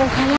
我回